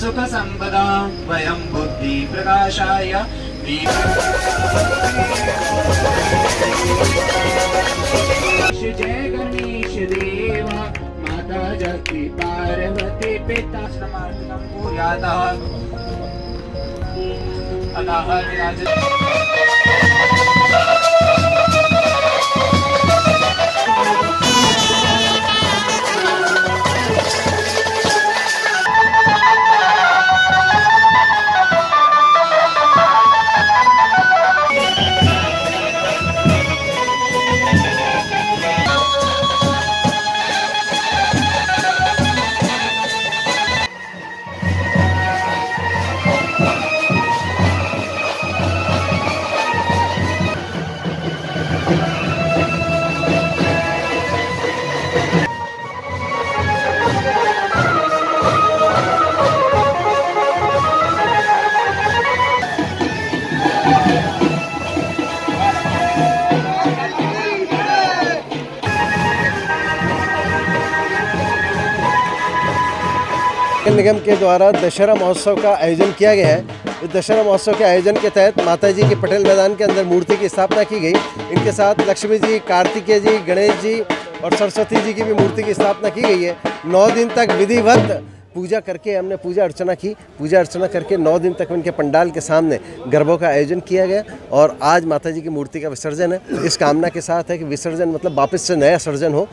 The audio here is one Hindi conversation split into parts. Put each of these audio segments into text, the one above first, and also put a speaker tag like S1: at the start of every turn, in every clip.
S1: सुखसम्पदा वयं बुद्धिप्रकाशाय प्रकाशा जय गणेश देव माता जगति पार्वती पिता। स्नमार्जनं भूयातः अतः विराज
S2: निगम के द्वारा दशहरा महोत्सव का आयोजन किया गया है। इस दशहरा महोत्सव के आयोजन के तहत माता जी के पटेल मैदान के अंदर मूर्ति की स्थापना की गई। इनके साथ लक्ष्मी जी, कार्तिकेय जी, गणेश जी और सरस्वती जी की भी मूर्ति की स्थापना की गई है। नौ दिन तक विधिवत पूजा करके हमने पूजा अर्चना की। पूजा अर्चना करके नौ दिन तक उनके पंडाल के सामने गरबों का आयोजन किया गया और आज माता जी की मूर्ति का विसर्जन है। इस कामना के साथ है कि विसर्जन मतलब वापस से नया सर्जन हो।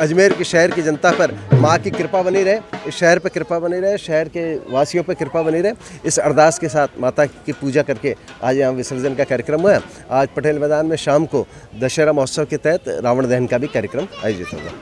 S2: अजमेर के शहर की जनता पर माँ की कृपा बनी रहे। इस शहर पर कृपा बनी रहे, शहर के वासियों पर कृपा बनी रहे। इस अरदास के साथ माता की पूजा करके आज यहाँ विसर्जन का कार्यक्रम हुआ आज पटेल मैदान में शाम को दशहरा महोत्सव के तहत रावण दहन का भी कार्यक्रम आयोजित होगा।